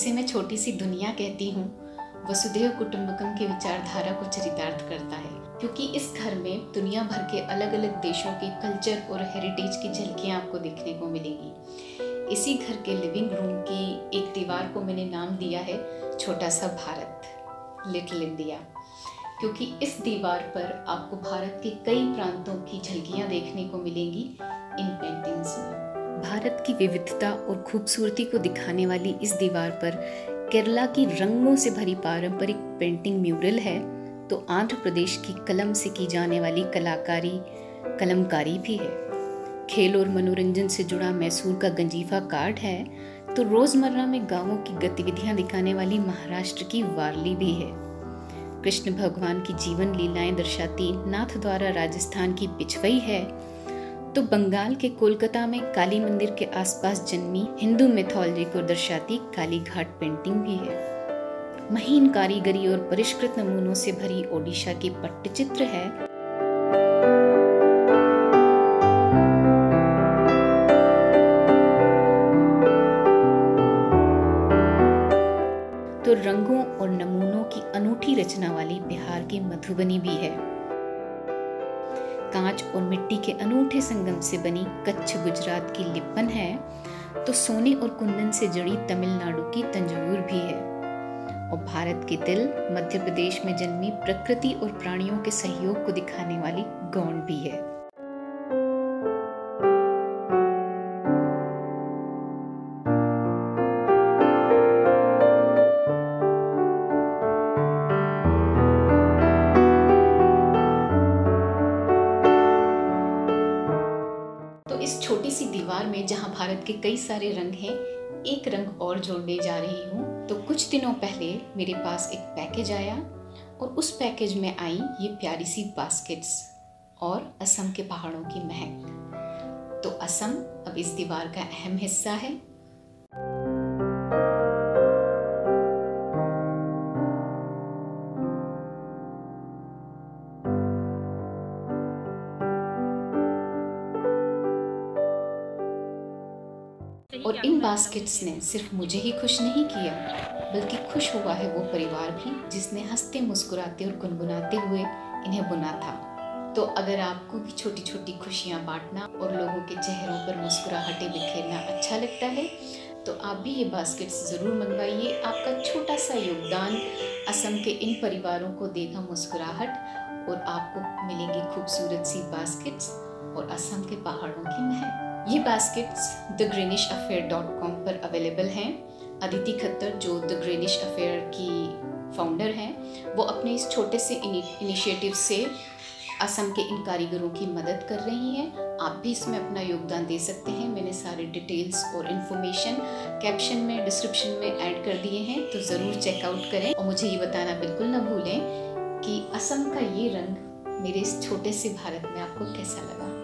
जिसे मैं छोटी सी दुनिया कहती हूँ, वसुदेव कुटुंबकम के विचारधारा को चरितार्थ करता है, क्योंकि इस घर में दुनिया भर के अलग अलग देशों के कल्चर और हेरिटेज की झलकियाँ आपको देखने को मिलेंगी। इसी घर के लिविंग रूम की एक दीवार को मैंने नाम दिया है, छोटा सा भारत लिटिल इंडिया क्योंकि इस दीवार पर आपको भारत के कई प्रांतों की झलकियाँ देखने को मिलेंगी इन पेंटिंग्स में। भारत की विविधता और खूबसूरती को दिखाने वाली इस दीवार पर केरला की रंगों से भरी पारंपरिक पेंटिंग म्यूरल है तो आंध्र प्रदेश की कलम से की जाने वाली कलाकारी, कलमकारी भी है। खेल और मनोरंजन से जुड़ा मैसूर का गंजीफा कार्ड है तो रोज़मर्रा में गाँवों की गतिविधियाँ दिखाने वाली महाराष्ट्र की वारली भी है। कृष्ण भगवान की जीवन लीलाएँ दर्शाती नाथ द्वारा राजस्थान की पिछवई है तो बंगाल के कोलकाता में काली मंदिर के आसपास जन्मी हिंदू मिथोलॉजी को दर्शाती काली घाट पेंटिंग भी है। महीन कारीगरी और परिष्कृत नमूनों से भरी ओडिशा की पट्टचित्र है। तो रंगों और नमूनों की अनूठी रचना वाली बिहार की मधुबनी भी है। कांच और मिट्टी के अनूठे संगम से बनी कच्छ गुजरात की लिप्पन है तो सोने और कुंदन से जुड़ी तमिलनाडु की तंजूर भी है। और भारत के दिल मध्य प्रदेश में जन्मी प्रकृति और प्राणियों के सहयोग को दिखाने वाली गौंड भी है। इस छोटी सी दीवार में जहाँ भारत के कई सारे रंग हैं, एक रंग और जोड़ने जा रही हूँ। तो कुछ दिनों पहले मेरे पास एक पैकेज आया और उस पैकेज में आई ये प्यारी सी बास्केट्स और असम के पहाड़ों की महक। तो असम अब इस दीवार का अहम हिस्सा है। और इन बास्केट्स ने सिर्फ़ मुझे ही खुश नहीं किया, बल्कि खुश हुआ है वो परिवार भी जिसने हँसते मुस्कुराते और गुनगुनाते हुए इन्हें बुना था। तो अगर आपको भी छोटी छोटी खुशियाँ बांटना और लोगों के चेहरों पर मुस्कुराहटें बिखेरना अच्छा लगता है तो आप भी ये बास्केट्स ज़रूर मंगवाइए। आपका छोटा सा योगदान असम के इन परिवारों को देगा मुस्कुराहट और आपको मिलेंगी खूबसूरत सी बास्केट्स और असम के पहाड़ों की महक ये baskets the greenish affair dot com पर अवेलेबल हैं। अदिति खत्तर, जो द ग्रेनिश अफेयर की फाउंडर हैं, वो अपने इस छोटे से इनिशिएटिव से असम के इन कारीगरों की मदद कर रही हैं। आप भी इसमें अपना योगदान दे सकते हैं। मैंने सारे डिटेल्स और इन्फॉर्मेशन कैप्शन में डिस्क्रिप्शन में ऐड कर दिए हैं तो ज़रूर चेकआउट करें। और मुझे ये बताना बिल्कुल ना भूलें कि असम का ये रंग मेरे इस छोटे से भारत में आपको कैसा लगा।